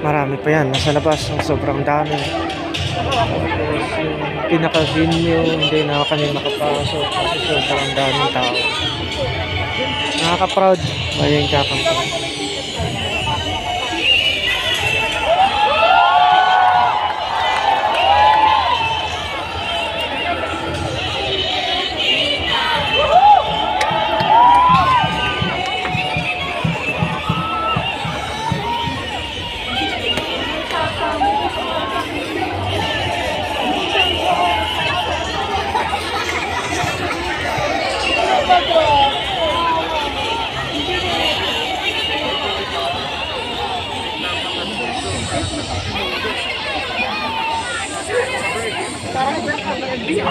Marami pa yan. Nasa labas. Ang sobrang dami. Tapos yung pinaka-venue, hindi na kami makapasok kasi sobrang daming tao. Nakaka-proud. Ayun Yeah.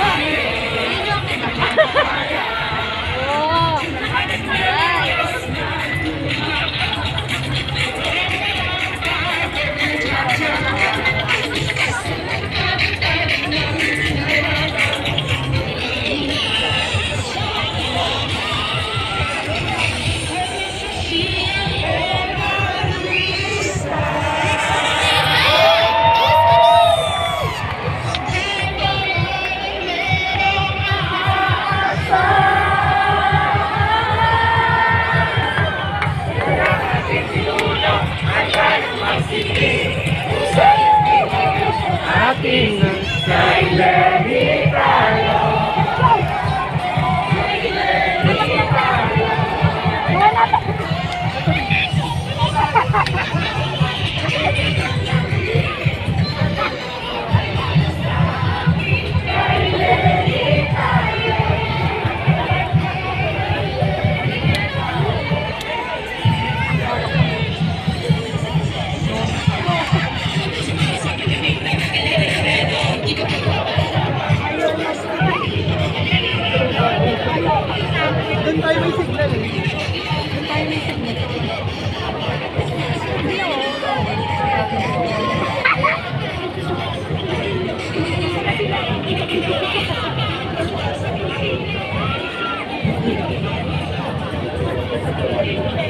Doon tayo may signal eh. Amen.